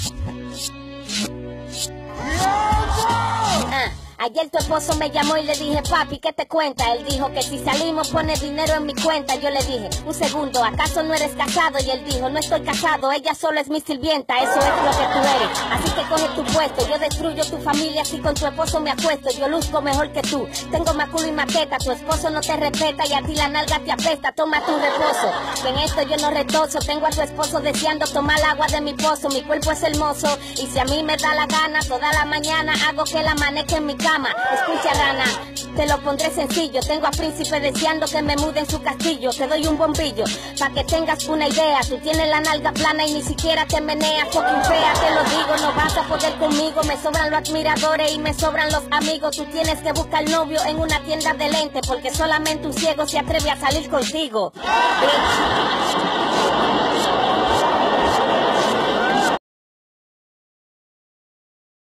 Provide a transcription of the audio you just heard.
Thank you. Ayer tu esposo me llamó y le dije, papi, ¿qué te cuenta? Él dijo que si salimos pone dinero en mi cuenta. Yo le dije, un segundo, ¿acaso no eres casado? Y él dijo, no estoy casado, ella solo es mi sirvienta, eso es lo que tú eres. Así que coge tu puesto, yo destruyo tu familia si con tu esposo me acuesto. Yo luzco mejor que tú, tengo más culo y maqueta, tu esposo no te respeta y a ti la nalga te apesta, toma tu reposo. Que en esto yo no retoso, tengo a tu esposo deseando tomar agua de mi pozo, mi cuerpo es hermoso y si a mí me da la gana, toda la mañana hago que la amanezca en mi Escucha, rana, te lo pondré sencillo. Tengo a príncipe deseando que me mude en su castillo. Te doy un bombillo para que tengas una idea. Tú tienes la nalga plana y ni siquiera te meneas. Fucking fea, te lo digo, no vas a poder conmigo. Me sobran los admiradores y me sobran los amigos. Tú tienes que buscar novio en una tienda de lente porque solamente un ciego se atreve a salir contigo.